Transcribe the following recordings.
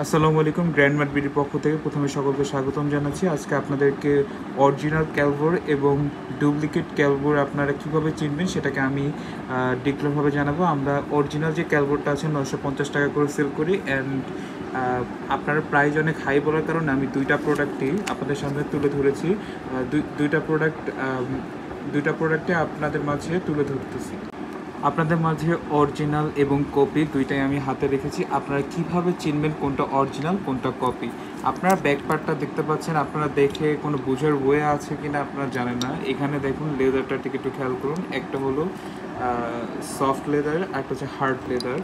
আসসালামু আলাইকুম গ্র্যান্ডমার্ট বিডির পক্ষ থেকে প্রথমে সকলকে স্বাগতম জানাচ্ছি। আজকে আপনাদেরকে অরিজিনাল ক্যালভোর এবং ডুপ্লিকেট ক্যালভোর আপনারা কীভাবে চিনবেন সেটাকে আমি ডিক্লেয়ারভাবে জানাব। আমরা অরিজিনাল যে ক্যালভোরটা আছে নশো পঞ্চাশ টাকা করে সেল করি অ্যান্ড আপনার প্রাইস অনেক হাই বলার কারণে আমি দুইটা প্রোডাক্টই আপনাদের সামনে তুলে ধরেছি। দুই- দুইটা প্রোডাক্ট দুইটা প্রোডাক্টে আপনাদের মাঝে তুলে ধরতেছি। আপনাদের মাঝে অরিজিনাল এবং কপি দুইটাই আমি হাতে রেখেছি। আপনারা কীভাবে চিনবেন কোনটা অরিজিনাল কোনটা কপি আপনারা ব্যাক পার্টটা দেখতে পাচ্ছেন। আপনারা দেখে কোনো বুঝার ওয়ে আছে কিনা আপনারা জানেন না। এখানে দেখুন লেদারটা থেকে একটু খেয়াল করুন। একটা হলো সফট লেদার একটা হচ্ছে হার্ড লেদার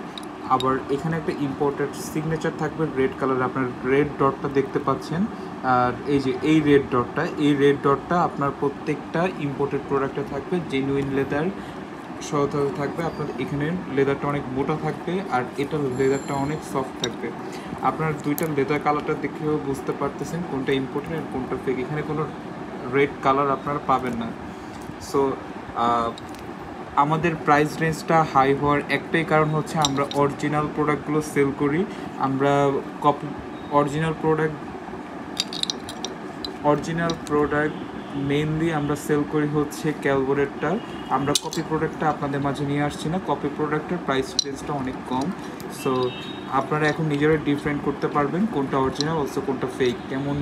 আবার এখানে একটা ইম্পোর্টেড সিগনেচার থাকবে রেড কালার আপনার রেড ডটটা দেখতে পাচ্ছেন। আর এই যে, এই রেড ডটটা এই রেড ডটটা আপনার প্রত্যেকটা ইম্পোর্টেড প্রোডাক্টে থাকবে জেনুইন লেদার সহতা থাকবে। আপনার এখানে লেদারটা অনেক মোটা থাকবে আর এটার লেদারটা অনেক সফট থাকবে। আপনার দুইটা লেদার কালারটা দেখেও বুঝতে পারতেছেন কোনটা ইম্পোর্টেন্ট আর কোনটা ফেক এখানে কোনো রেড কালার আপনারা পাবেন না। সো আমাদের প্রাইস রেঞ্জটা হাই হওয়ার একটাই কারণ হচ্ছে আমরা অরিজিনাল প্রোডাক্টগুলো সেল করি। আমরা copy original product original product mainly আমরা সেল করি হচ্ছে ক্যালবোরেটটা আমরা কপি প্রোডাক্টটা আপনাদের মাঝে নিয়ে আসছি না। কপি প্রোডাক্টের প্রাইস রেঞ্জটা অনেক কম। সো আপনারা এখন নিজেরা ডিফারেন্ট করতে পারবেন কোনটা অরিজিনাল অলসো কোনটা ফেক কেমন